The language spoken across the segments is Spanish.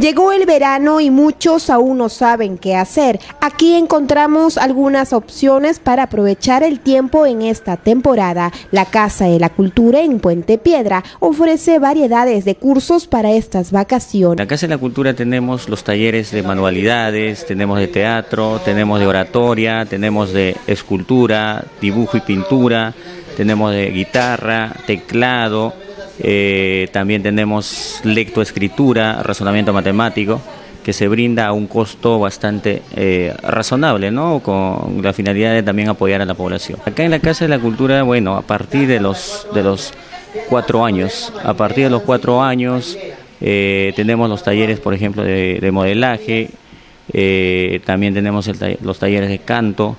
Llegó el verano y muchos aún no saben qué hacer. Aquí encontramos algunas opciones para aprovechar el tiempo en esta temporada. La Casa de la Cultura en Puente Piedra ofrece variedades de cursos para estas vacaciones. En la Casa de la Cultura tenemos los talleres de manualidades, tenemos de teatro, tenemos de oratoria, tenemos de escultura, dibujo y pintura, tenemos de guitarra, teclado, eh, también tenemos lectoescritura, razonamiento matemático, que se brinda a un costo bastante eh, razonable, ¿no? Con la finalidad de también apoyar a la población. Acá en la Casa de la Cultura, bueno, a partir de los, de los cuatro años, a partir de los cuatro años eh, tenemos los talleres, por ejemplo, de, modelaje, también tenemos los talleres de canto,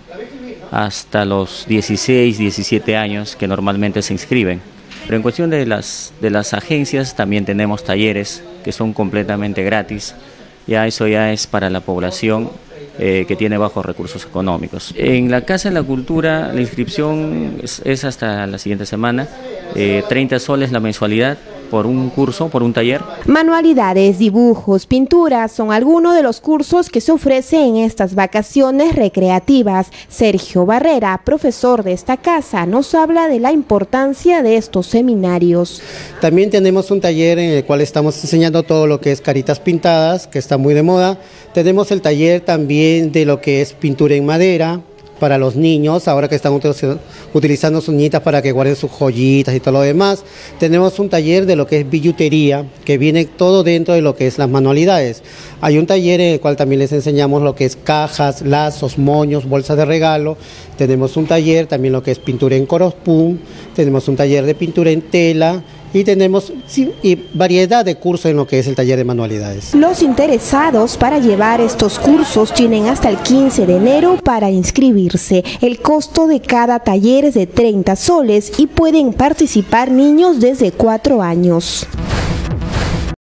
hasta los 16, 17 años que normalmente se inscriben. Pero en cuestión de las, de las agencias también tenemos talleres que son completamente gratis. Ya eso ya es para la población eh, que tiene bajos recursos económicos. En la Casa de la Cultura la inscripción es, hasta la siguiente semana, 30 eh, soles la mensualidad por un curso, por un taller. Manualidades, dibujos, pinturas son algunos de los cursos que se ofrecen en estas vacaciones recreativas. Sergio Barrera, profesor de esta casa, nos habla de la importancia de estos seminarios. También tenemos un taller en el cual estamos enseñando todo lo que es caritas pintadas, que está muy de moda. Tenemos el taller también de lo que es pintura en madera, para los niños, ahora que están utilizando sus niñitas para que guarden sus joyitas y todo lo demás. Tenemos un taller de lo que es billutería, que viene todo dentro de lo que es las manualidades. Hay un taller en el cual también les enseñamos lo que es cajas, lazos, moños, bolsas de regalo. Tenemos un taller también lo que es pintura en corospún, tenemos un taller de pintura en tela y tenemos variedad de cursos en lo que es el taller de manualidades. Los interesados para llevar estos cursos tienen hasta el 15 de enero para inscribirse. El costo de cada taller es de 30 soles y pueden participar niños desde 4 años.